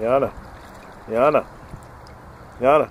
יאללה, יאללה, יאללה.